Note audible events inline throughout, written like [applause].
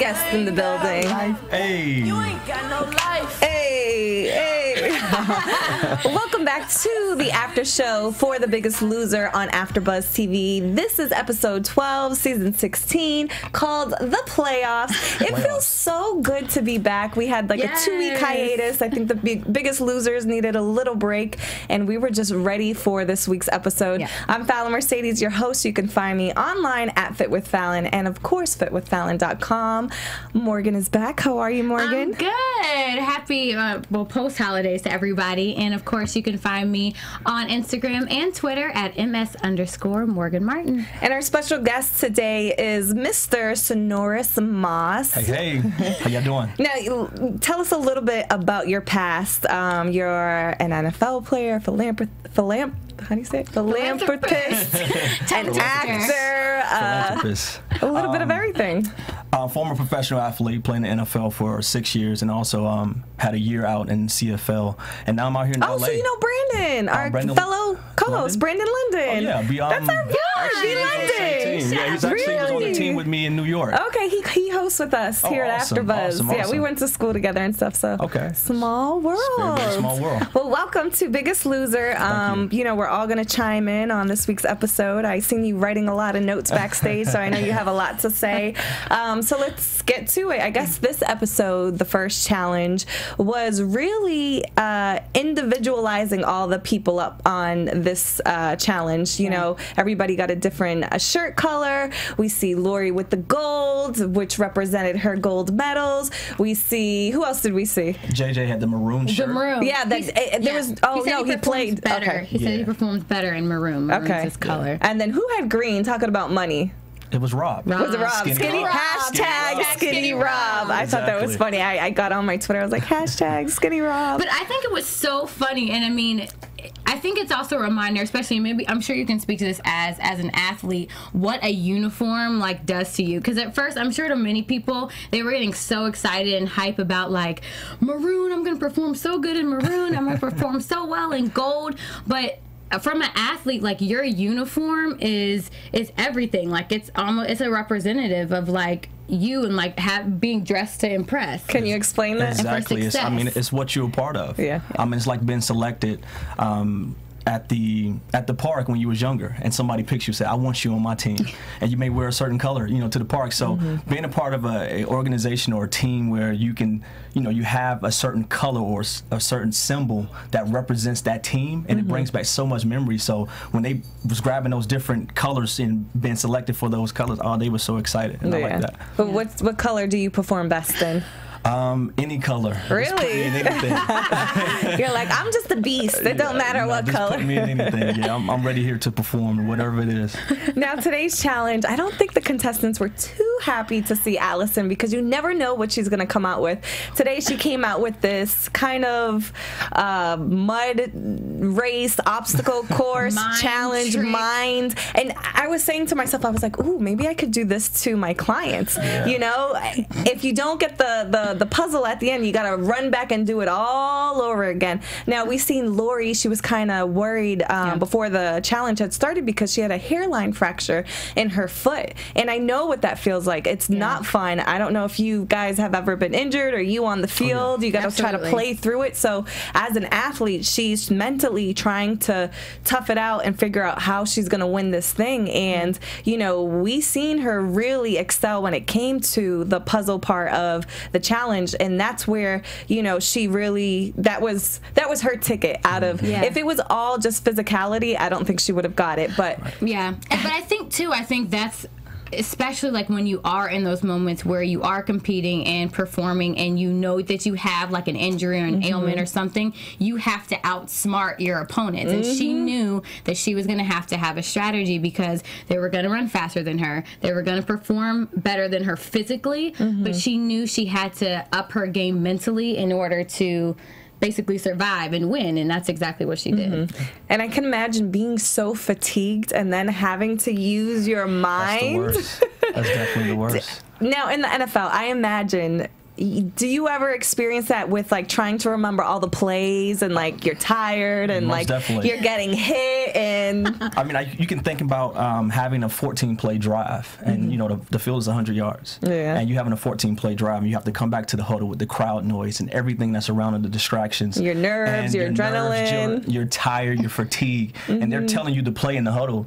guest in the building. Hey. You ain't got no life. Hey, hey. [laughs] Welcome back to the after show for The Biggest Loser on AfterBuzz TV. This is episode 12, season 16, called The Playoffs. It feels so good to be back. We had like a two-week hiatus. I think the big, Biggest Losers needed a little break, and we were just ready for this week's episode. Yeah. I'm Fallon Mercedes, your host. You can find me online at Fit with Fallon, and of course, fitwithfallon.com. Morgan is back. How are you, Morgan? I'm good. Happy, uh, well, post holidays to everybody. And of course, you can find me on Instagram and Twitter at ms underscore Morgan Martin. And our special guest today is Mr. Sinorice Moss. Hey, hey. How y'all doing? [laughs] Now, tell us a little bit about your past. Um, you're an NFL player, philanthropist, philanth- how do you say it? Philanthropist, [laughs] an actor, uh, a little bit of Um, everything. Uh, former professional athlete, playing in the NFL for six years, and also um, had a year out in CFL. And now I'm out here in Oh, LA. so you know Brandon, our Brandon fellow co-host? Brandon London. Oh, yeah, be, um, That's our viewer, B. London. Yeah, he's actually was on the team with me in New York. Okay, he, he hosts with us Oh, here at awesome, AfterBuzz. awesome, Yeah, we went to school together and stuff. So Okay. small world. very, very small world. Well, welcome to Biggest Loser. Um, you. know, we're all gonna chime in on this week's episode. I seen you writing a lot of notes [laughs] backstage, so I know you have a lot to say. [laughs] Um, so let's get to it. I guess this episode, the first challenge, was really uh, individualizing all the people up on this uh, challenge. You know, everybody got a different uh, shirt color. We see Lori with the gold, which represented her gold medals. We see who else did we see? JJ had the maroon shirt. The maroon. Yeah, that- He's- eh, there was- oh, said no, he performs played- better. okay. He said he performed better in maroon. Maroon's Okay. his color. And then who had green? Talking about money. It was Rob. Rob. Was it Rob? Skinny Skinny, Rob. hashtag Skinny skinny, Skinny Rob. Rob. I thought that was funny. I, I got on my Twitter. I was like hashtag skinny Rob. But I think it was so funny, and I mean, I think it's also a reminder, especially maybe I'm sure you can speak to this as as an athlete, what a uniform like does to you. Because at first, I'm sure to many people, they were getting so excited and hype about like maroon. I'm gonna perform so good in maroon. I'm gonna perform so well in gold, but from an athlete like your uniform is is everything like it's almost it's a representative of like you and like have being dressed to impress Can you explain that? Exactly. It's, I mean, it's what you're a part of. Yeah. I mean, it's like being selected um, at the at the park when you was younger, and somebody picks you, say, "I want you on my team," [laughs] and you may wear a certain color, you know, to the park. So Mm-hmm. being a part of a, a organization or a team where you can, you know, you have a certain color or a certain symbol that represents that team, and Mm-hmm. it brings back so much memory. So when they was grabbing those different colors and being selected for those colors, oh, they were so excited, and I like that. But what what color do you perform best in? Um, any color. Just put Really? me in anything. [laughs] You're like I'm just a beast. It don't matter No, what just color. Put me in anything. [laughs] Yeah, I'm, I'm ready here to perform, whatever it is. [laughs] Now, today's challenge, I don't think the contestants were too happy to see Alison because you never know what she's going to come out with. Today, she came out with this kind of uh, mud race, obstacle course, Mind challenge, trick. mind. And I was saying to myself, I was like, ooh, maybe I could do this to my clients. You know, if you don't get the, the, the puzzle at the end, you got to run back and do it all over again. Now, we seen Lori, she was kind of worried um, before the challenge had started because she had a hairline fracture in her foot. And I know what that feels like. It's not fun. I don't know if you guys have ever been injured or you on the field. You got to try to play through it. So, as an athlete, she's mentally trying to tough it out and figure out how she's going to win this thing. And, you know, we seen her really excel when it came to the puzzle part of the challenge. And that's where, you know, she really, that was, that was her ticket out of, Yeah. if it was all just physicality, I don't think she would have got it. But Yeah, and, but I think too. I think that's especially like when you are in those moments where you are competing and performing and you know that you have like an injury or an Mm-hmm. ailment or something, you have to outsmart your opponents. And she Mm-hmm. knew that she was going to have to have a strategy because they were going to run faster than her. They were going to perform better than her physically, Mm-hmm. but she knew she had to up her game mentally in order to basically survive and win. And that's exactly what she did. Mm-hmm. And I can imagine being so fatigued and then having to use your That's the mind. worst. That's definitely the [laughs] worst. Now, in the NFL, I imagine. Do you ever experience that with like trying to remember all the plays and like you're tired and Most like definitely. you're getting hit and [laughs] I mean, I, you can think about um, having a 14 play drive, and you know the, the field is 100 yards, Mm-hmm. Yeah. and you having a 14 play drive, and you have to come back to the huddle with the crowd noise and everything that's around it the distractions, Your nerves, and your adrenaline. Mm-hmm. you're, you're tired, you're fatigued, and they're telling you to play in the huddle.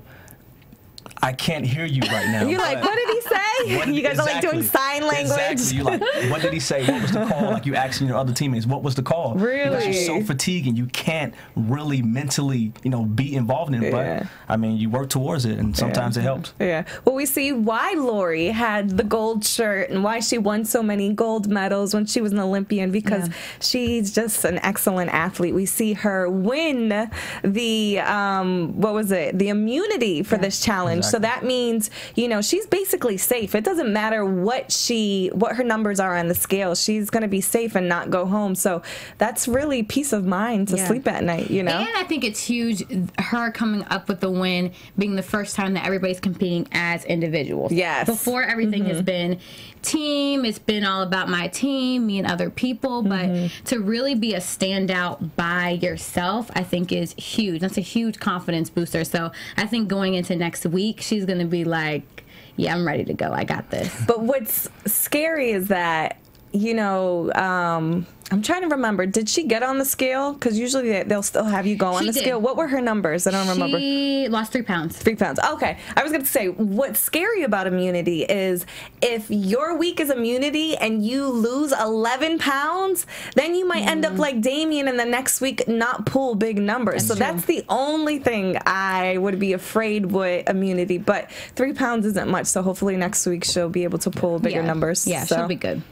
I can't hear you right now. you're like, what did he say? [laughs] What- you guys are like doing sign language. Exactly. You like, what did he say? What was the [laughs] call? Like you asking your other teammates, what was the call? Really? Because you're so fatigued and you can't really mentally, you know, be involved in it. Yeah. But I mean, you work towards it, and sometimes it helps. Yeah. Well, we see why Lori had the gold shirt and why she won so many gold medals when she was an Olympian because Yeah. she's just an excellent athlete. We see her win the um, what was it? The immunity for this challenge. So that means you know she's basically safe. It doesn't matter what she what her numbers are on the scale. She's going to be safe and not go home. So that's really peace of mind to Yeah. sleep at night. You know. And I think it's huge her coming up with the win being the first time that everybody's competing as individuals. Yes. Before everything has mm-hmm. been team, it's been all about my team, me and other people. But mm-hmm. to really be a standout by yourself, I think is huge. That's a huge confidence booster. So I think going into next week, she's to be like, yeah, I'm ready to go. I got this. But what's scary is that you know um, I'm trying to remember. Did she get on the scale? Because usually they, they'll still have you go on She the did. scale. What were her numbers? I don't remember. She lost three pounds. Three pounds. Okay. I was going to say, what's scary about immunity is if your week is immunity and you lose 11 pounds, then you might end up like Damien and the next week not pull big numbers. so true. that's the only thing I would be afraid with immunity. But three pounds isn't much. So hopefully next week she'll be able to pull bigger Yeah. numbers. Yeah, So she'll be good.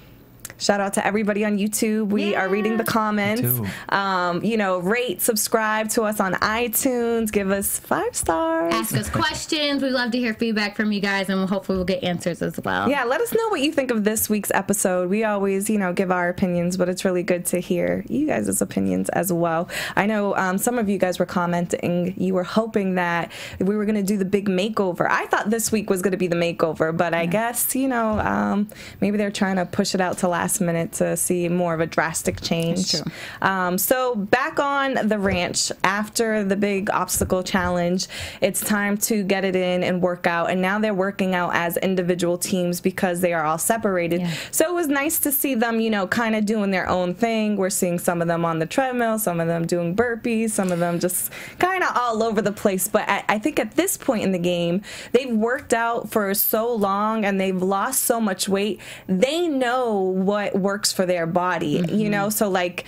Shout out to everybody on YouTube. We are reading the comments. Um, you know, rate, subscribe to us on iTunes. Give us five stars. Ask us questions. We love to hear feedback from you guys, and hopefully we'll get answers as well. Yeah, let us know what you think of this week's episode. We always, you know, give our opinions, but it's really good to hear you guys' opinions as well. I know um, some of you guys were commenting, you were hoping that we were going to do the big makeover. I thought this week was going to be the makeover, but I guess, you know, um, maybe they're trying to push it out to last minute to see more of a drastic change. Um, so back on the ranch after the big obstacle challenge, it's time to get it in and work out. And now they're working out as individual teams because they are all separated. Yeah. So it was nice to see them, you know, kind of doing their own thing. We're seeing some of them on the treadmill, some of them doing burpees, some of them just kind of all over the place. But I, I think at this point in the game, they've worked out for so long and they've lost so much weight. They know what works for their body, you know? So, like,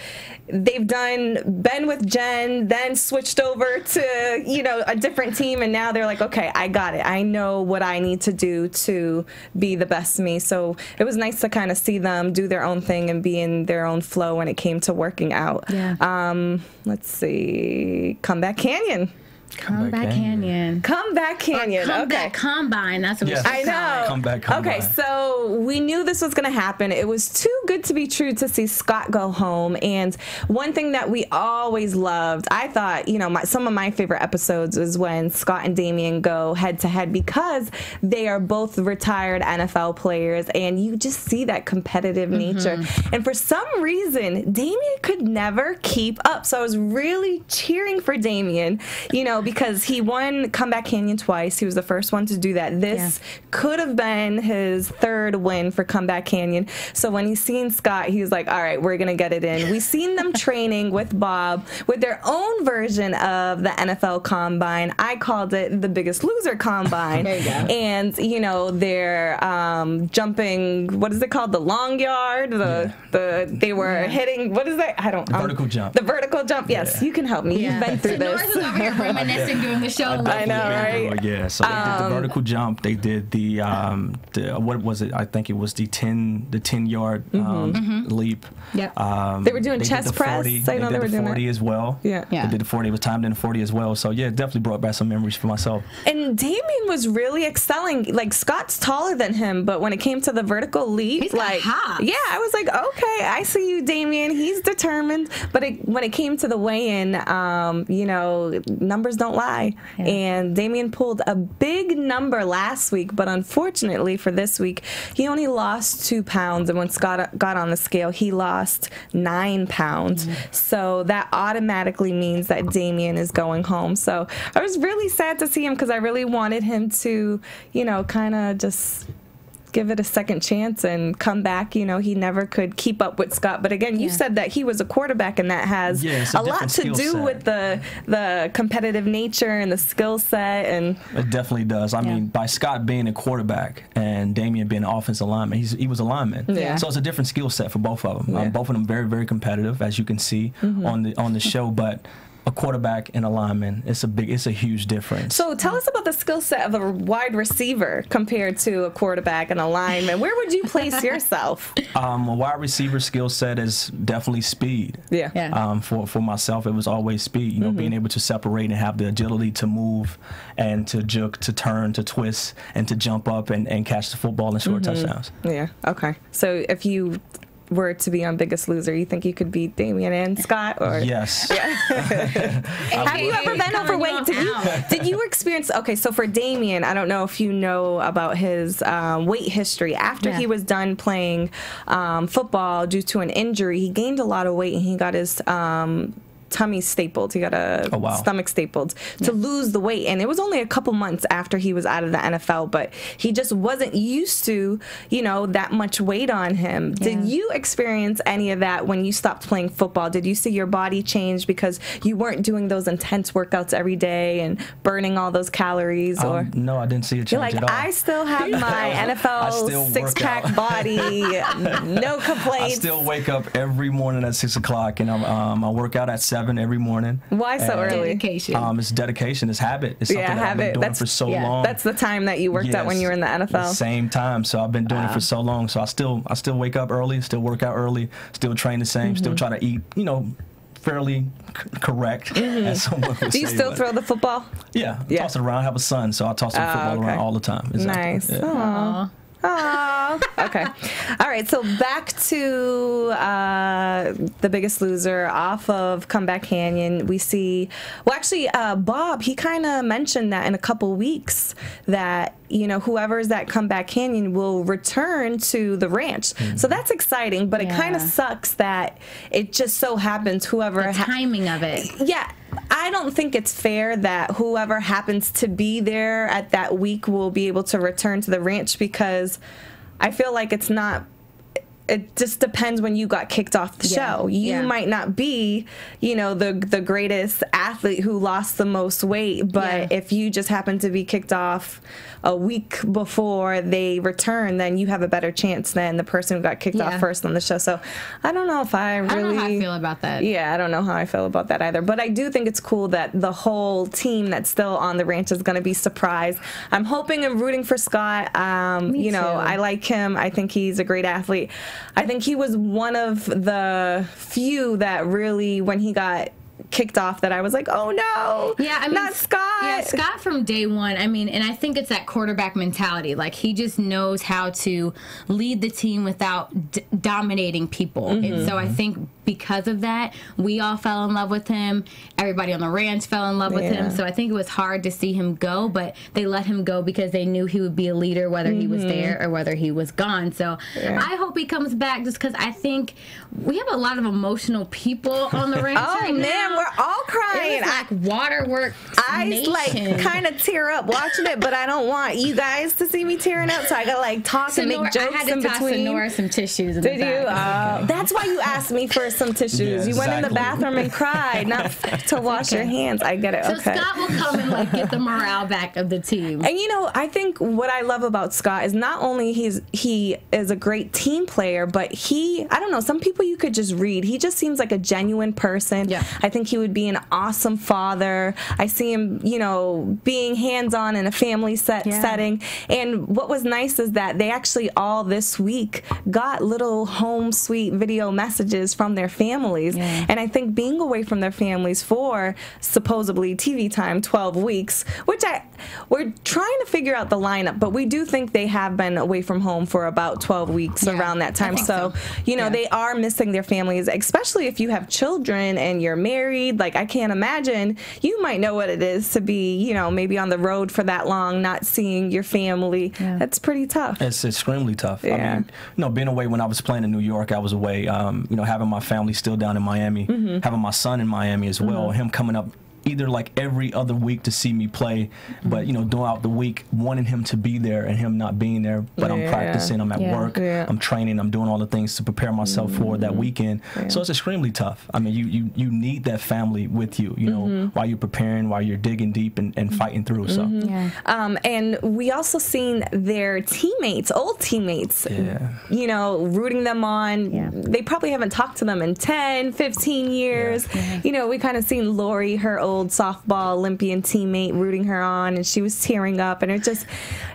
they've done been with Jen, then switched over to, you know, a different team. And now they're like, okay, I got it. I know what I need to do to be the best me. So it was nice to kind of see them do their own thing and be in their own flow when it came to working out. Yeah. Um, let's see. Comeback Canyon. Come back, Canyon. Comeback uh, Canyon. Come okay. back Combine. That's what Yes. we I should call know. it. Come back, okay, so we knew this was going to happen. It was too good to be true to see Scott go home. And one thing that we always loved, I thought, you know, my, some of my favorite episodes is when Scott and Damien go head to head because they are both retired NFL players and you just see that competitive mm-hmm. nature. And for some reason, Damien could never keep up. So I was really cheering for Damien, you know, because he won Comeback Canyon twice. He was the first one to do that. This Yeah. could have been his third win for Comeback Canyon. So when he see seen Scott, he's like, all right, we're going to get it in. We've seen them [laughs] training with Bob with their own version of the NFL Combine. I called it the Biggest Loser Combine. There you go. And, you know, they're um, jumping, what is it called? The long yard? The, the They were hitting, what is that? I don't The vertical jump. The vertical jump, yes. Yeah. You can help me. You've been through Sinorice is this. [laughs] over here reminiscing during the show. I know, right? Um, Yeah, so they did the vertical jump. They did the um, the what was it? I think it was the ten the ten yard um, leap. Yep. Um, Mm-hmm. They were doing did chest the press. 40. I know they did were the doing forty that. as well. Yeah. Yeah. They did the forty. It was timed in the forty as well. So yeah, it definitely brought back some memories for myself. And Damien was really excelling. Like Scott's taller than him, but when it came to the vertical leap, He's like hops. yeah, I was like, okay, I see you, Damien. He's determined. But it, when it came to the weigh-in, um, you know, numbers don't lie. And Damien pulled a big number last week, but unfortunately for this week, he only lost two pounds. And when Scott got on the scale, he lost nine pounds. Mm-hmm. So that automatically means that Damien is going home. So I was really sad to see him because I really wanted him to, you know, kind of just give it a second chance and come back. You know, he never could keep up with Scott. But again, you Yeah. said that he was a quarterback, and that has Yeah, a, a lot to do set. with the the competitive nature and the skill set. And It definitely does. I Yeah. mean, by Scott being a quarterback and Damien being an offensive lineman, he's, he was a lineman. Yeah. So it's a different skill set for both of them. Yeah. Um, both of them very, very competitive, as you can see on the on the show. But a quarterback and a lineman, it's a big, it's a huge difference. so, tell us about the skill set of a wide receiver compared to a quarterback and a lineman. Where would you place yourself? [laughs] Um, a wide receiver skill set is definitely speed. Yeah. Yeah. Um, for for myself, it was always speed. You know, being able to separate and have the agility to move and to juke, to turn, to twist, and to jump up and, and catch the football and score touchdowns. Yeah. Okay. So, if you were to be on Biggest Loser, you think you could beat Damien and Scott? Or Yes. [laughs] [laughs] Have you ever been overweight? Did you did you experience? Okay, so for Damien, I don't know if you know about his um, weight history. After Yeah. he was done playing um, football due to an injury, he gained a lot of weight and he got his. Um, tummy stapled. He got a Oh, wow. stomach stapled to lose the weight. And it was only a couple months after he was out of the NFL but he just wasn't used to you know that much weight on him. Did you experience any of that when you stopped playing football? Did you see your body change because you weren't doing those intense workouts every day and burning all those calories or Um, no, I didn't see a change you're like at all. I still have [laughs] my NFL six pack body no complaints. I still [laughs] wake up every morning at six o'clock, and I'm, um, I work out at seven every morning. why so And, early Dedication. Um, it's dedication. It's habit. It's something Yeah, that I've been habit. doing That's- for so yeah. long. that's the time that you worked out when you were in the NFL Same time. So I've been doing it for so long. So I still I still wake up early, still work out early, still train the same, Mm-hmm. still try to eat, you know, fairly c- correct [laughs] as would Mm-hmm. do you say, still but- throw the football Yeah, Yeah. toss it around. I have a son, so I toss the football okay. around all the time. Exactly. Nice. Yeah. Aw. Okay. All right. So back to uh, the Biggest Loser off of Comeback Canyon. We see. Well, actually, uh, Bob he kind of mentioned that in a couple weeks that you know whoever's at Comeback Canyon will return to the ranch. So that's exciting. But it kind of sucks that it just so happens whoever. the timing of it. yeah i don't think it's fair that whoever happens to be there at that week will be able to return to the ranch because i feel like it's not it just depends when you got kicked off the Yeah, show. You yeah. might not be, you know, the the greatest athlete who lost the most weight, but Yeah. if you just happen to be kicked off a week before they return, then you have a better chance than the person who got kicked off first on the show. So I don't know if I really I don't know how I feel about that. yeah, I don't know how I feel about that either. But I do think it's cool that the whole team that's still on the ranch is going to be surprised. I'm hoping and rooting for Scott. Um, you know, too. I like him. I think he's a great athlete. I think he was one of the few that really, when he got kicked off, that I was like, oh no, Yeah, I mean, not Scott. Yeah, Scott from day one. I mean, and I think it's that quarterback mentality. Like he just knows how to lead the team without d- dominating people. Mm-hmm. And so I think because of that, we all fell in love with him. Everybody on the ranch fell in love with Yeah. him. So I think it was hard to see him go, but they let him go because they knew he would be a leader, whether he was there or whether he was gone. So I hope he comes back just because I think we have a lot of emotional people on the ranch. [laughs] Oh right man, now. we're all crying. like waterworks. I nation. like kind of tear up watching it, but I don't want you guys to see me tearing up, so I gotta like talk and Sinorice, make jokes I had to in toss between. Sinorice some tissues. In Did you? Uh, that's why you asked me for some tissues. Yeah, you went in the bathroom and cried, not [laughs] to wash your hands. I get it. So okay. Scott will come and like get the morale back of the team. And you know, I think what I love about Scott is not only he's he is a great team player, but he I don't know, some people you could just read. He just seems like a genuine person. Yeah. I think he would be an awesome father. I see him, you know, being hands-on in a family set Yeah. setting. And what was nice is that they actually all this week got little home sweet video messages from their families. Yeah. And I think being away from their families for supposedly TV time 12 weeks, which I we're trying to figure out the lineup, but we do think they have been away from home for about 12 weeks Yeah, around that time. So, so. you know, Yeah. they are missing their families, especially if you have children and you're married. Like I can't imagine you might know what it is to be, you know, maybe on the road for that long, not seeing your family. Yeah. That's pretty tough. It's extremely tough. I Yeah. mean, you know, being away when I was playing in New York, I was away. Um, you know, having my family still down in Miami, Mm-hmm. having my son in Miami as well. Him coming up either like every other week to see me play, but you know, throughout the week, wanting him to be there and him not being there. But I'm practicing. I'm at Yeah. work. Yeah. I'm training. I'm doing all the things to prepare myself for that mm-hmm. weekend. So it's extremely tough. I mean, you you you need that family with you. You know, mm-hmm. while you're preparing, while you're digging deep and, and fighting through. So. Mm-hmm. yeah. Um, and we also seen their teammates, old teammates, Yeah. you know, rooting them on. Yeah. They probably haven't talked to them in 10, 15 years. You know, we kind of seen Lori, her old softball Olympian teammate, rooting her on, and she was tearing up. And it just,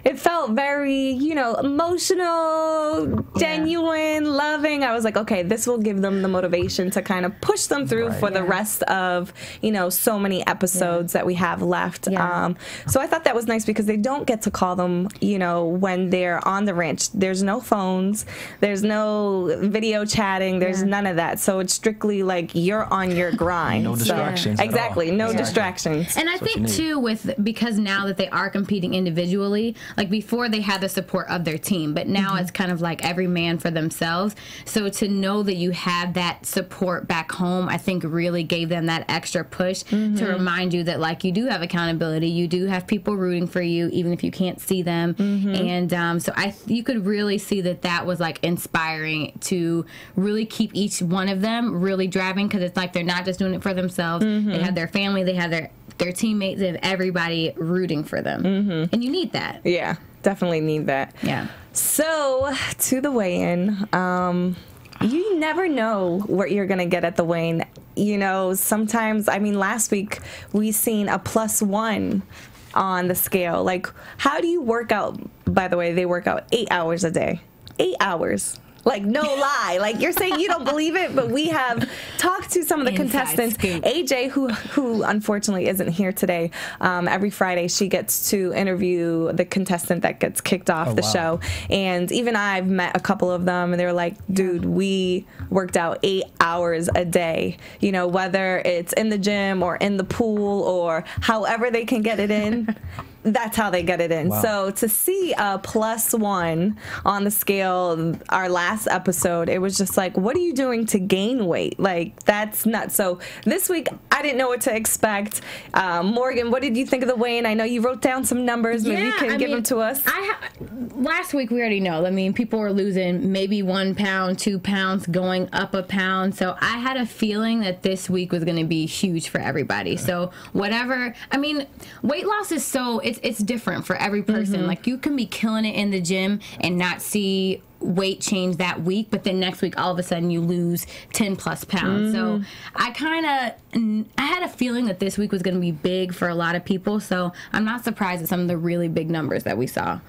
it felt very, you know, emotional, genuine, loving. I was like, okay, this will give them the motivation to kind of push them through Right. for the rest of, you know, so many episodes that we have left. Yeah. Um, so I thought that was nice because they don't get to call them, you know, when they're on the ranch. There's no phones, there's no video chatting, there's Yeah. none of that. So it's strictly like you're on your grind. No So- distractions all. exactly, no Exactly. distractions. And I what think too, with because now that they are competing individually, like before they had the support of their team, but now Mm-hmm. it's kind of like every man for themselves. So to know that you have that support back home, I think really gave them that extra push Mm-hmm. to remind you that like you do have accountability, you do have people rooting for you, even if you can't see them. Mm-hmm. And um, so I, you could really see that that was like inspiring to really keep each one of them really driving because it's like they're not just doing it for themselves. Mm-hmm. They have their family, they have their their teammates, they have everybody rooting for them, Mm-hmm. and you need that. yeah, definitely need that. Yeah. So to the weigh-in, um, you never know what you're gonna get at the weigh-in. You know, sometimes. I mean, last week we seen a plus one on the scale. Like, how do you work out? By the way, they work out eight hours a day. Eight hours. Like no lie. Like you're saying you don't believe it, but we have talked to some of the Inside contestants. scoop. AJ, who who unfortunately isn't here today, um, every Friday she gets to interview the contestant that gets kicked off Oh, the wow. show. And even I've met a couple of them, and they're like, "Dude, we worked out eight hours a day. You know, whether it's in the gym or in the pool or however they can get it in." [laughs] That's how they get it in. Wow. So to see a plus one on the scale, our last episode, it was just like, what are you doing to gain weight? Like, that's nuts. So this week, I didn't know what to expect. Um, Morgan, what did you think of the weigh-in? I know you wrote down some numbers. Maybe you can I give mean, them to us. I ha- last week we already know. I mean, people were losing maybe one pound, two pounds, going up a pound. So I had a feeling that this week was going to be huge for everybody. So whatever. I mean, weight loss is so it's it's different for every person. Mm-hmm. Like you can be killing it in the gym and not see weight change that week but then next week all of a sudden you lose 10 plus pounds. So mm-hmm. i kind of i had a feeling that this week was going to be big for a lot of people. So i'm not surprised at some of the really big numbers that we saw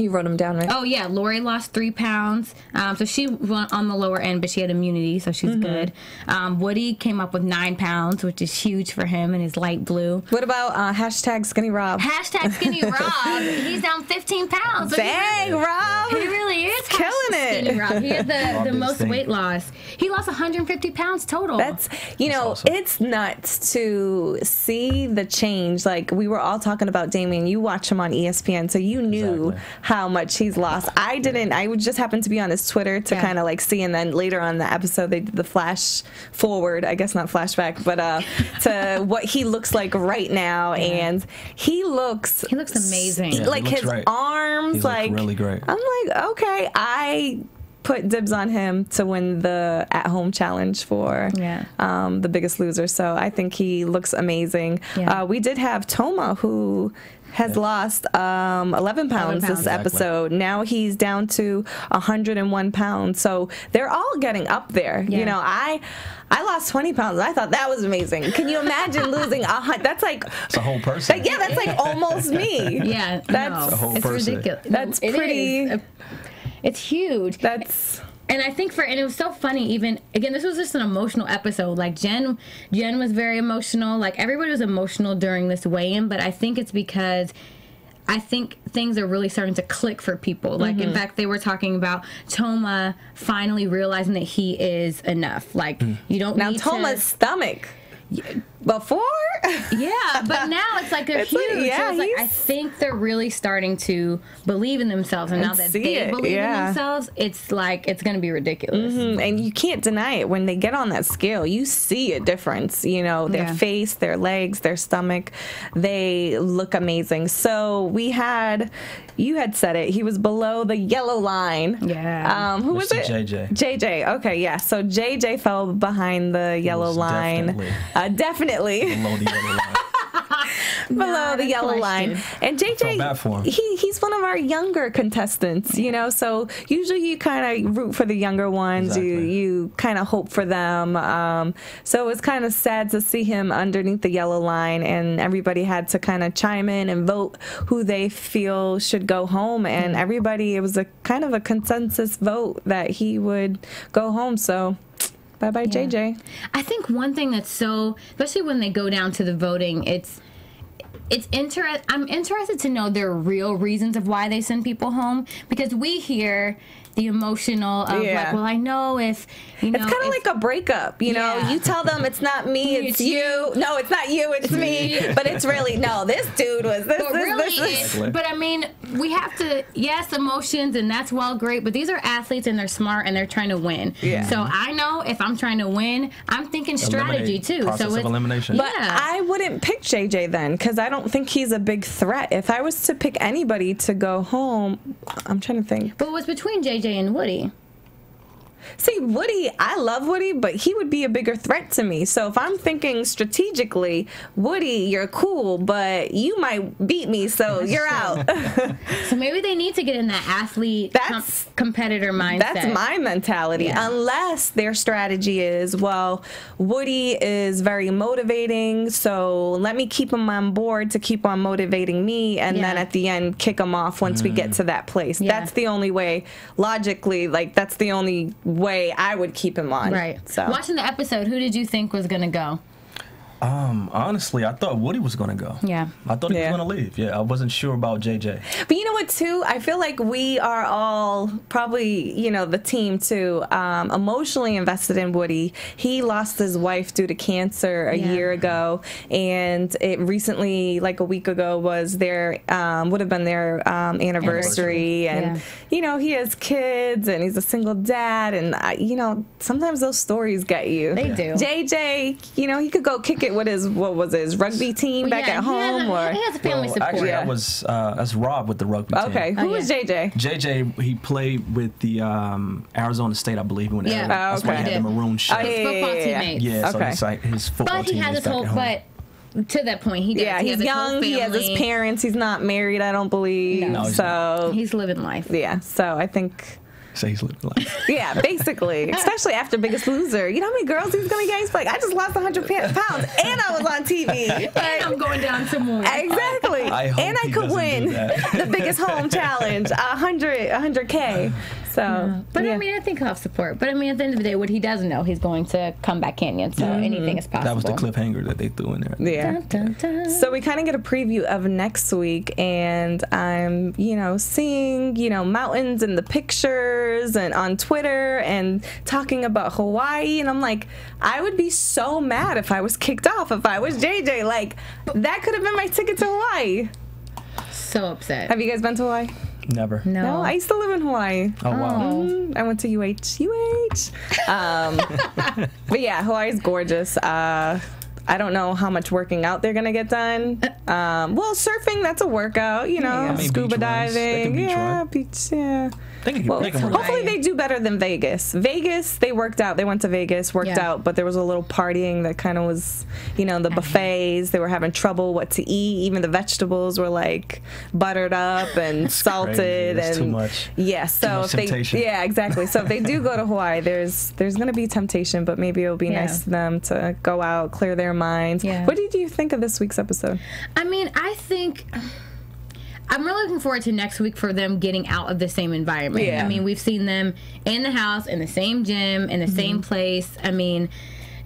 You wrote them down, right? Oh yeah, Lori lost three pounds, um, so she went on the lower end, but she had immunity, so she's Mm-hmm. good. Um, Woody came up with nine pounds, which is huge for him, and his light blue. What about uh, hashtag Skinny Rob? Hashtag Skinny [laughs] Rob. He's down 15 pounds. So he Dang, Rob! He really is Killing it. Skinny Rob. He had the, [laughs] the most thinking. weight loss. He lost 150 pounds total. That's you know, awesome. it's nuts to see the change. Like we were all talking about Damien. You watch him on E ESPN, so you knew Exactly. How much he's lost. I didn't. I would just happen to be on his Twitter to Yeah. kind of like see, and then later on in the episode they did the flash forward. I guess not flashback, but uh, [laughs] to what he looks like right now, and he looks he looks amazing. Yeah, he like looks his great. arms, He like really great. I'm like, okay, I put dibs on him to win the at-home challenge for Yeah. um, the Biggest Loser. So I think he looks amazing. Yeah. Uh, we did have Toma who. Has lost um, 11 pounds pounds. this episode. Now he's down to 101 pounds. So they're all getting up there. Yeah. You know, I I lost 20 pounds. I thought that was amazing. Can you imagine [laughs] losing a hundred? That's like, It's a whole person. that- yeah, that's like [laughs] almost me. Yeah, That's no, a whole it's person. ridiculous. That's it pretty- is. It's huge. That's and I think for and it was so funny. Even again, this was just an emotional episode. Like Jen, Jen was very emotional. Like everybody was emotional during this weigh-in. But I think it's because. I think things are really starting to click for people. Like, Mm-hmm. in fact, they were talking about Toma finally realizing that he is enough. Like, you don't now Toma's to. stomach. Before, Yeah, but now it's like they're [laughs] It's like- huge. yeah, so it's like I think they're really starting to believe in themselves, and now that they it, believe yeah. in themselves, it's like it's going to be ridiculous. Mm, and you can't deny it when they get on that scale. You see a difference. You know, their Yeah. face, their legs, their stomach. They look amazing. So we had, you had said it. He was below the yellow line. Yeah. Um, who was it? JJ. JJ. Okay, yeah. So JJ fell behind the yellow line. definitely- Uh, definitely. Below the yellow line. [laughs] [laughs] below Not the a yellow line. And JJ, bad for him. he he's one of our younger contestants, you know. So usually you kind of root for the younger ones. You you kind of hope for them. Um, so it was kind of sad to see him underneath the yellow line, and everybody had to kind of chime in and vote who they feel should go home. And everybody, it was a kind of a consensus vote that he would go home. So. Bye bye, JJ. I think one thing that's so, especially when they go down to the voting, it's it's interest. I'm interested to know their real reasons of why they send people home because we hear the emotional of Yeah. like, well, I know if you know, It's kind of like a breakup, you know. Yeah. You tell them it's not me, it's, It's you. you. No, it's not you, it's me. [laughs] But it's really no. This dude was this. But this, really, this, this. But I mean, we have to, yes, emotions, and that's well great, but these are athletes and they're smart and they're trying to win. Yeah. So I know if I'm trying to win, I'm thinking strategy Eliminate- too. Process so of it's, elimination. But Yeah. I wouldn't pick JJ then because I don't think he's a big threat. If I was to pick anybody to go home, I'm trying to think. But what's between JJ and Woody? See, Woody, I love Woody, but he would be a bigger threat to me. So if I'm thinking strategically, Woody, you're cool, but you might beat me, so you're out. [laughs] So maybe they need to get in that athlete com- That's- competitor mindset. That's my mentality. Yeah. Unless their strategy is, well, Woody is very motivating, so let me keep him on board to keep on motivating me, and then at the end, kick him off once we get mm. to that place. Yeah. That's the only way, logically, like, that's the only way I would keep him on. Right. So. Watching the episode, who did you think was gonna go? Um, honestly, I thought Woody was gonna go. Yeah. I thought he Yeah. was gonna leave. Yeah, I wasn't sure about JJ. But you know what, too? I feel like we are all probably, you know, the team too, um, emotionally invested in Woody. He lost his wife due to cancer a Yeah. year ago, and it recently, like a week ago, was their um, would have been their um, anniversary. Anniversary, And yeah. you know, he has kids, and he's a single dad, and I, you know, sometimes those stories get you. They do. JJ, you know, he could go kick it with his what was it, his rugby team Well, back yeah, at he has home, a, or he has a family Well, support. actually, Yeah. that was uh, that's Rob with the rugby team. okay, who Oh, was yeah. JJ? JJ, he played with the um, Arizona State, I believe. When Yeah. Arizona- that's why he okay. had the maroon shirt. Oh, His yeah, football yeah, yeah. teammates. Yeah, so Okay. it's like his football But he team has is his whole. But to that point, he does. Yeah, he he's has his whole young. He has his parents. He's not married, I don't believe. No. No, he's so He's living life. yeah, so I think So he's living life. [laughs] Yeah, basically. Especially after Biggest Loser. You know how many girls he's gonna get? He's like, I just lost 100 pounds and I was on TV. [laughs] And I'm going down some more. exactly. I hope and I he could win do that. the biggest home challenge, 100, 100K. So, But yeah. I mean, I think he'll have support. But I mean, at the end of the day, what he doesn't know, he's going to come back Canyon. So mm-hmm. anything is possible. That was the cliffhanger that they threw in there. yeah. Dun, dun, dun. So we kind of get a preview of next week, and I'm, you know, seeing, you know, mountains in the pictures and on Twitter and talking about Hawaii, and I'm like, I would be so mad if I was kicked off if I was JJ. Like, that could have been my ticket to Hawaii. so upset. Have you guys been to Hawaii? Never. no. No, I used to live in Hawaii. Oh wow. Mm, I went to UH. UH. Um, [laughs] but yeah, Hawaii's gorgeous. Uh, I don't know how much working out they're gonna get done. Um, well, surfing that's a workout, you know. I mean, Scuba beach runs. They can diving, beach yeah, run. beach, yeah. They can, Well, they can hopefully they do better than Vegas. Vegas, they worked out. They went to Vegas, worked Yeah. out, but there was a little partying that kind of was, you know, the mm-hmm. buffets. They were having trouble what to eat. Even the vegetables were like buttered up and salted crazy. It's and too much. yeah. So much if they, yeah, exactly. So if they do go to Hawaii, there's there's gonna be temptation, but maybe it'll be Yeah. nice to them to go out, clear their minds. Yeah. What did you think of this week's episode? I mean, I think I'm really looking forward to next week for them getting out of the same environment. Yeah. I mean, we've seen them in the house, in the same gym, in the Mm-hmm. same place. I mean,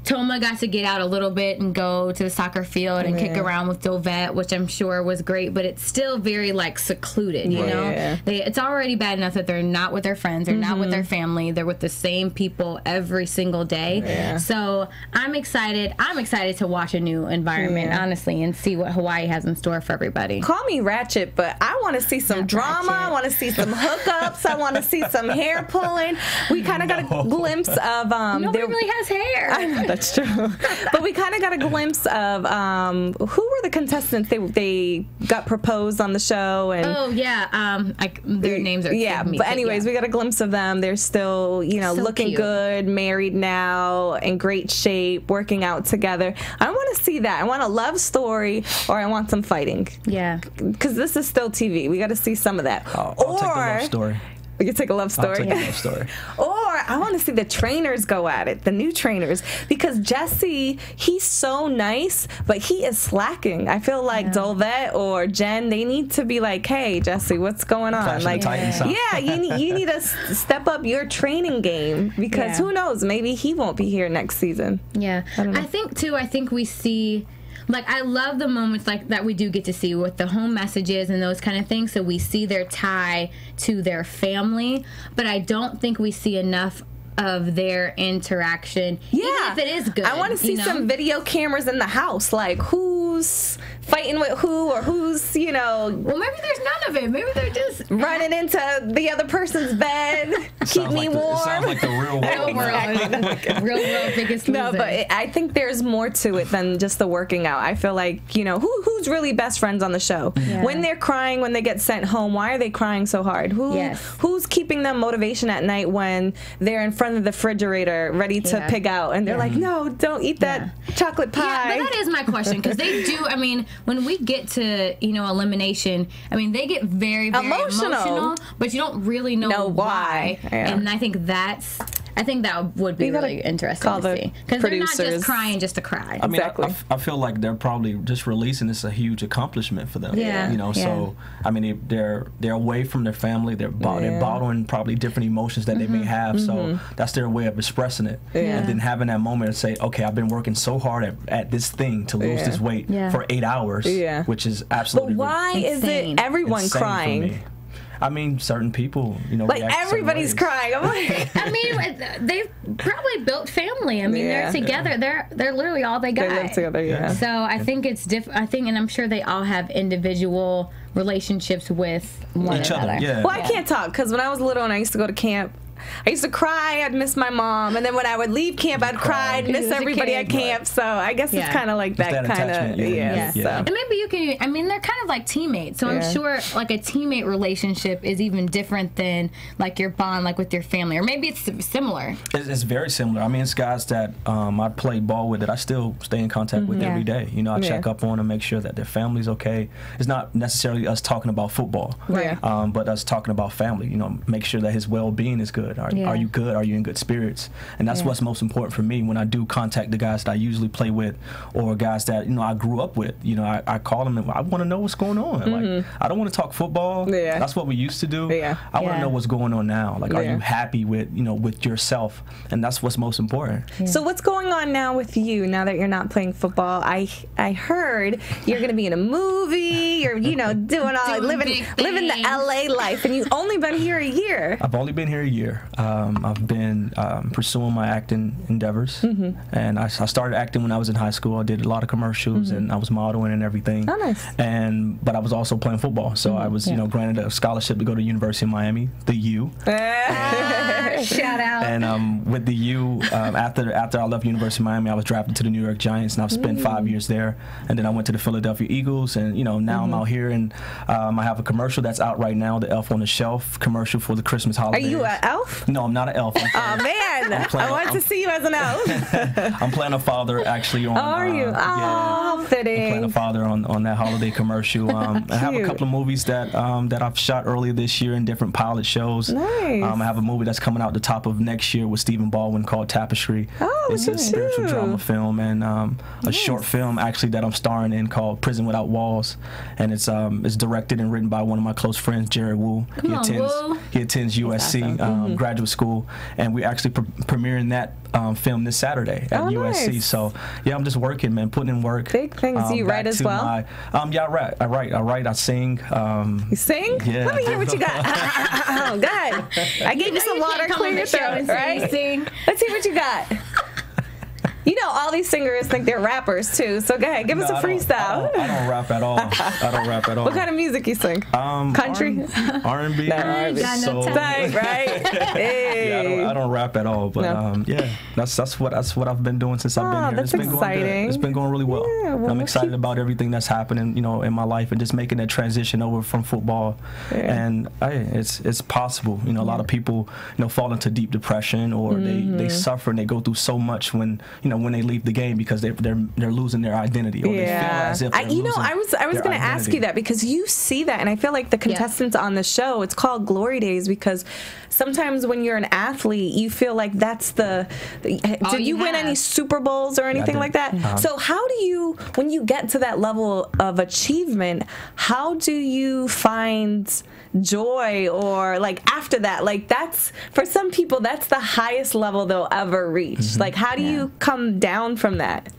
Toma got to get out a little bit and go to the soccer field and kick around with Dolvett, which I'm sure was great, but it's still very like secluded, you know? Yeah. They, it's already bad enough that they're not with their friends, they're not with Mm-hmm. their family, they're with the same people every single day. Yeah. So I'm excited. I'm excited to watch a new environment, Yeah. honestly, and see what Hawaii has in store for everybody. Call me ratchet, but I want to see some Not drama. ratchet. I want to see some hookups. I want to see some hair pulling. We kind of got a [laughs] glimpse of um. Nobody there- really has hair. I know that's true, [laughs] but we kind of got a glimpse of um who were the contestants they they got proposed on the show and. Oh yeah, um, I, their names are yeah me, but anyways yeah. we got a glimpse of them they're still you know So looking cute. good married now in great shape working out together i want to see that i want a love story or i want some fighting yeah. because this is still tv we got to see some of that I'll, I'll or take the love story. we can take a love story. I'll story take the love story. [laughs] or I want to see the trainers go at it, the new trainers, because Jessie, he's so nice, but he is slacking. I feel like Dolvett or Jen, they need to be like, "Hey, Jessie, what's going on?" Clash like, Titans, yeah, you need you need to step up your training game because Yeah. who knows, maybe he won't be here next season. Yeah, don't. I, think too. I think we see, like, I love the moments like that we do get to see with the home messages and those kind of things. So we see their tie to their family, but I don't think we see enough of their interaction. Yeah, even if it is good. I want to see you know? some video cameras in the house, like who's fighting with who or who's you know Well, maybe there's none of it. Maybe they're just running into the other person's [laughs] bed. Keep me like warm. it sounds like the real real world. world, real world [laughs] biggest [laughs] no, loser. but it, I think there's more to it than just the working out. I feel like you know who who's really best friends on the show. Yeah. When they're crying when they get sent home, why are they crying so hard? Who Yes. who's keeping them motivation at night when they're in front of the refrigerator ready to Yeah. pig out and they're like, no, don't eat that chocolate pie. Yeah, but that is my question because they do. I mean, when we get to you know elimination, I mean they get very very Emotional. emotional, but you don't really know, Know why. why. Yeah. And I think that's. I think that would be really interesting call to see because they're not just crying just to cry. I mean, I- Exactly. I, f- I feel like they're probably just releasing this a huge accomplishment for them. Yeah, You know, so I mean, they- they're they're away from their family. They're bo- Yeah. they're bottling probably different emotions that they may have. So that's their way of expressing it. Mm-hmm. Yeah. And then having that moment to say, okay, I've been working so hard at, at this thing to lose Yeah. this weight Yeah. for eight hours. Yeah. Which is absolutely. but absolutely why is Insane. it everyone insane for crying? Me. I mean, certain people, you know, Like everybody's crying. I'm like, [laughs] I mean, they've probably built family. I mean, Yeah. they're together. They're they're literally all they got. they live together. Yeah. So I think it's different. I think, and I'm sure they all have individual relationships with one Each other, another. yeah. Well, I can't talk because when I was little and I used to go to camp, I used to cry. I'd miss my mom, and then when I would leave camp, I'd cry. I'd miss everybody kid. at camp. So I guess Yeah. it's kind of like that, that kind of yeah, yeah. yeah, So. And maybe you can. I mean, they're kind of like teammates. So Yeah. I'm sure like a teammate relationship is even different than like your bond like with your family, or maybe it's similar. It's, it's very similar. I mean, it's guys that um, I play ball with that I still stay in contact with Yeah. every day. You know, I check up on them, make sure that their family's okay. It's not necessarily us talking about football, Right. um, but us talking about family. You know, make sure that his well-being is good. Are, Yeah. are you good? Are you in good spirits? And that's Yeah. what's most important for me when I do contact the guys that I usually play with, or guys that you know I grew up with. You know, I, I call them and I want to know what's going on. Like, I don't want to talk football. Mm-hmm. Yeah. That's what we used to do. Yeah. I want to Yeah. know what's going on now. Like, are you happy with you know with yourself? And that's what's most important. So what's going on now with you? Now that you're not playing football, I I heard you're going to be in a movie. You're you know doing all [laughs] Doing living living the. LA life, and you've only been here a year. I've only been here a year. Um, I've been um, pursuing my acting endeavors, Mm-hmm. and I, I started acting when I was in high school. I did a lot of commercials, and I was modeling and everything. Mm-hmm. Oh, nice. And but I was also playing football, so I was you know granted a scholarship to go to University of Miami, the U. [laughs] Shout out. And um, with the U, um, after after I left University of Miami, I was drafted to the New York Giants, and I've spent Mm. five years there. And then I went to the Philadelphia Eagles, and you know now Mm-hmm. I'm out here, and um, I have a commercial that's out right now, the Elf on the Shelf commercial for the Christmas Are you an elf? No, I'm not an elf. Oh man, I want to see you as an elf. [laughs] I'm playing a father actually on. Are you? uh, Oh, yeah. how I'm playing a father on, on that holiday commercial. Um, I have a couple of movies that um, that I've shot earlier this year in different pilot shows. Nice. Um, I have a movie that's coming out the top of next year with Stephen Baldwin called Tapestry. Oh, it's a spiritual Ooh. drama film and um, a short film actually that I'm starring in called Prison Without Walls, and it's um, it's directed and written by one of my close friends, Jared Wu. Come he on, attends Wu. he attends USC awesome. um, graduate school, and we're actually pre- premiering that um, film this Saturday at Oh, USC. nice. So yeah, I'm just working, man, putting in work. Big things. Do you write as well? my- um, yeah, I write. I write. I write. I sing. Um, You sing? Yeah, Let me hear what you got. [laughs] [laughs] oh, God, I gave you some water, come clear your show throat, right? you sing. Let's see what you got. You know, all these singers think they're rappers too. So go ahead, give us no, a I don't- freestyle. I don't, I don't rap at all. I don't rap at [laughs] all. What kind of music you sing? um, country? R and B, [laughs] No, R&B. Got no Right, right. [laughs] Hey. Yeah, I don't, I don't rap at all, but No. um, yeah, that's that's what that's what I've been doing since I've Oh, been here. that's it's been going exciting. good. It's been going really well. Yeah, well, I'm excited keep- about everything that's happening, you know, in my life and just making that transition over from football. Yeah. And hey, it's it's possible. You know, a lot of people, you know, fall into deep depression or they, Mm-hmm. they suffer and they go through so much when you know when they leave the game because they they're they're losing their identity or they feel Yeah, as if I, they're you know, losing I was I was going to ask you that because you see that, and I feel like the contestants on the show, it's called Glory Days because sometimes when you're an athlete, you feel like that's the. All Did you, you win any. Super Bowls or anything did. like that? Uh-huh. So how do you, when you get to that level of achievement, how do you find joy or like after that? Like that's for some people, that's the highest level they'll ever reach. Mm-hmm. Like how do you come down from that?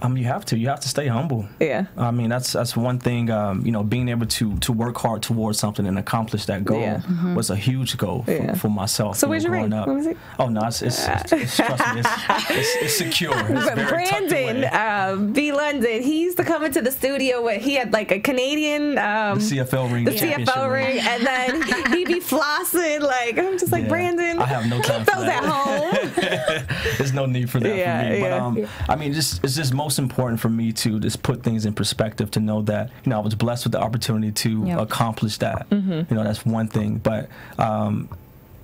Um, you have to. You have to stay humble. Yeah. I mean, that's that's one thing. Um, you know, being able to to work hard towards something and accomplish that goal Yeah. was a huge goal for, Yeah. for myself. So where's your growing ring? up. What was it? Oh no, it's, it's, it's, it's trust me, it's, [laughs] it's, it's secure. It's But very Brandon, um, B. London, he used to come into the studio with he had like a Canadian, um, the CFL ring, the championship CFL ring, and then he'd be flossing. Like I'm just like Yeah. Brandon. I have no time Keep for those that. at home. [laughs] There's no need for that Yeah, for me. But yeah. um, I mean, just it's just most important for me to just put things in perspective to know that you know I was blessed with the opportunity to Yep. accomplish that. Mm-hmm. You know, that's one thing. But um,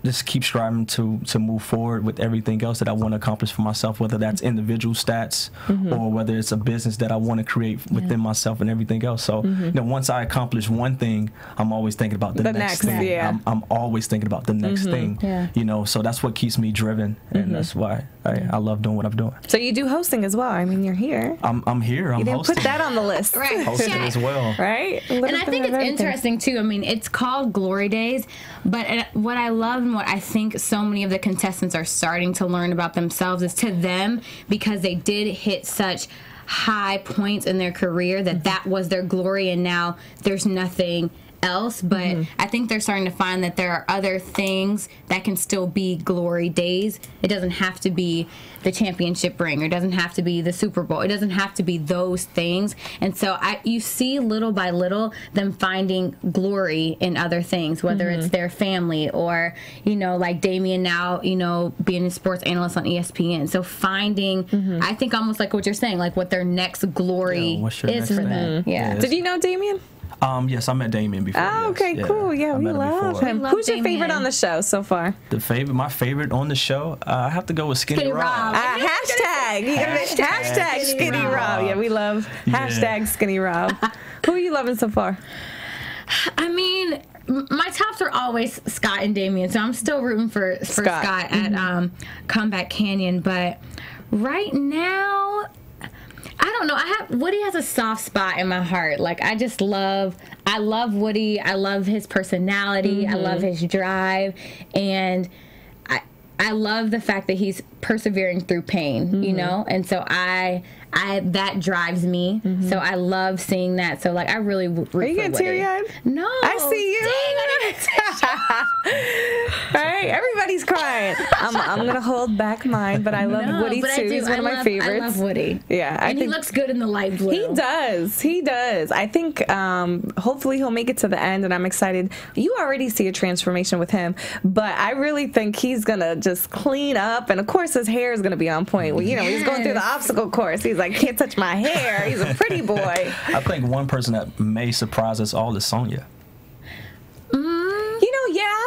just keep striving to to move forward with everything else that I want to accomplish for myself, whether that's individual stats Mm-hmm. or whether it's a business that I want to create within myself and everything else. So you know, once I accomplish one thing, I'm always thinking about the, Mm-hmm. The next, next, thing. yeah. I'm, I'm always thinking about the next thing. Yeah. You know, so that's what keeps me driven, and that's why I, I love doing what I'm doing. so you do hosting as well. I mean, you're here. I'm I'm here. I'm You didn't hosting, put that on the list, Right. [laughs] hosting Yeah. as well. right? and I think it's interesting too. I mean, it's called Glory Days, but what I love and what I think so many of the contestants are starting to learn about themselves is to them because they did hit such high points in their career that that was their glory, and now there's nothing else. But mm-hmm. I think they're starting to find that there are other things that can still be glory days. It doesn't have to be the championship ring, or it doesn't have to be the Super Bowl. It doesn't have to be those things. And so I, you see little by little them finding glory in other things, whether it's mm-hmm. their family or you know, like Damien now, you know, being a sports analyst on E ESPN. So finding, mm-hmm. I think almost like what you're saying, like what their next glory Yeah, is next for thing? them. Yeah. Yeah. Did you know Damien? Um, yes, I met Damien before. Oh, yes. okay, cool. Yeah, I we love before. him. love Who's your Damien. favorite on the show so far? The favorite, my favorite on the show, uh, I have to go with Skinny, Skinny Rob. Rob. Uh, hashtag. You gotta hashtag Skinny Skinny Rob. Rob. Yeah, we love Yeah. hashtag Skinny Rob. Who are you loving so far? I mean, my tops are always Scott and Damien, so I'm still rooting for for Scott. Scott, at um, Comeback Canyon. But right now, I don't know. I have Woody has a soft spot in my heart. Like I just love, I love Woody. I love his personality. I mm-hmm. love his drive, and I I love the fact that he's persevering through pain. You mm-hmm. know, and so I. I that drives me, so I love seeing that. So like, I really root Are you getting teary eyed? No, I see you. Dang, I [laughs] All right, everybody's crying. I'm, I'm gonna hold back mine, but I love No, Woody too. do. He's one I of my love- favorites. I love Woody. Yeah, I and think he looks good in the light blue. He does. He does. I think um, hopefully he'll make it to the end, and I'm excited. You already see a transformation with him, but I really think he's gonna just clean up, and of course his hair is gonna be on point. Well, you know, he's going through the obstacle course. He's like, can't touch my hair. He's a pretty boy. [laughs] I think one person that may surprise us all is Sonya.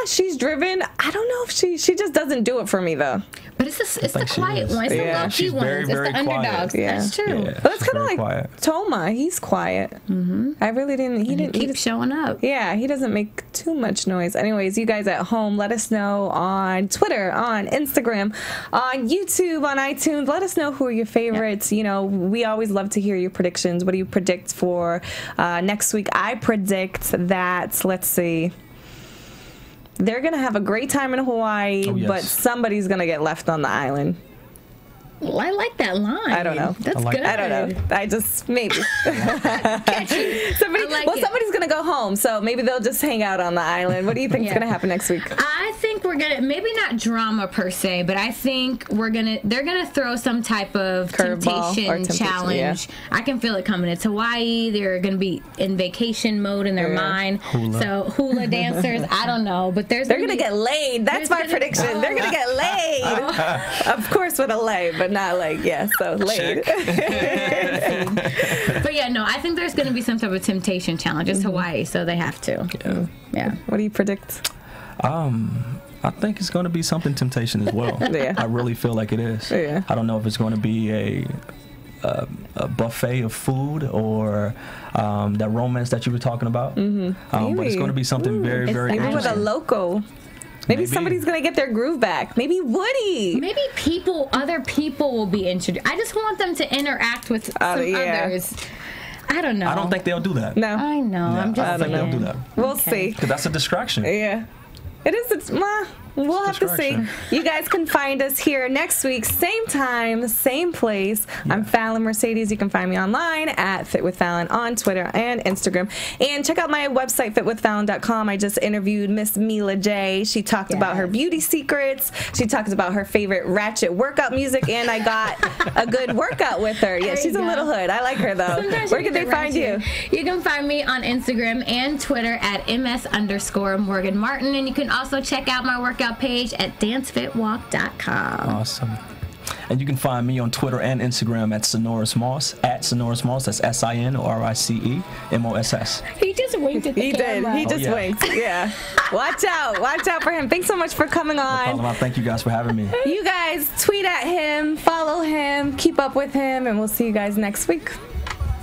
You know, yeah, she's driven. I don't know if she she just doesn't do it for me though. But it's the, it's the quiet is. ones. It's Yeah. the low key ones. very, it's the quiet. underdogs. Yeah. That's true. Yeah. But it's kind of very like quiet. Toma. He's quiet. Mm-hmm. I really didn't. He He didn't. He keeps showing up. Yeah, he doesn't make too much noise. Anyways, you guys at home, let us know on Twitter, on Instagram, on YouTube, on iTunes. Let us know who are your favorites. You know, we always love to hear your predictions. What do you predict for uh, next week? I predict that, let's see. They're gonna have a great time in Hawaii, Oh, yes. but somebody's gonna get left on the island. Well, I like that line. I don't know. That's I like good. I don't know. I just maybe [laughs] Catchy. [laughs] somebody. I like well, it. somebody's gonna go home, so maybe they'll just hang out on the island. What do you think is gonna happen next week? I think we're gonna maybe not drama per se, but I think we're gonna they're gonna throw some type of temptation, temptation, challenge. I can feel it coming. It's Hawaii. They're gonna be in vacation mode in their Yeah. mind. Hula. So hula [laughs] dancers. I don't know, but there's They're gonna get laid. That's my gonna- prediction. They're gonna get laid. of course, with a lay, but not like yeah. So late. [laughs] But yeah, no, I think there's gonna be some type of temptation challenge. It's Hawaii, so they have to. Yeah. Yeah. what do you predict? Um, I think it's going to be something temptation as well. [laughs] Yeah. I really feel like it is. Yeah. I don't know if it's going to be a a, a buffet of food or um, that romance that you were talking about. Mm-hmm. Um, but it's going to be something very, very. It's very like- with a interesting. Loco. Maybe, Maybe. somebody's gonna get their groove back. Maybe Woody. Maybe people, other people will be introduced. I just want them to interact with Uh, some yeah. others. I don't know. I don't think they'll do that. No, I know. Yeah, I'm just I don't think they'll do that. we'll Okay. see. Because that's a distraction. Yeah. It is. It's, uh, we'll have to see. You guys can find us here next week, same time, same place. I'm Fallon Mercedes. You can find me online at Fit with Fallon on Twitter and Instagram. And check out my website, fitwithfallon.com. I just interviewed Miss Mila J. She talked about her beauty secrets. She talked about her favorite ratchet workout music, and I got a good workout with her. Yeah, There she's you a little hood. I like her though. Sometimes Where you can they find you? You can find me on Instagram and Twitter at ms underscore Morgan Martin, and you can also check out my workout page at dancefitwalk.com. Awesome. And you can find me on Twitter and Instagram at Sinorice Moss, at Sinorice Moss. That's S I N O R I C E M O S S. He just winked at the He did. camera. He just oh, yeah. winked. Yeah. Watch out. Watch out for him. Thanks so much for coming on. Well, Thank you guys for having me. You guys tweet at him, follow him, keep up with him, and we'll see you guys next week.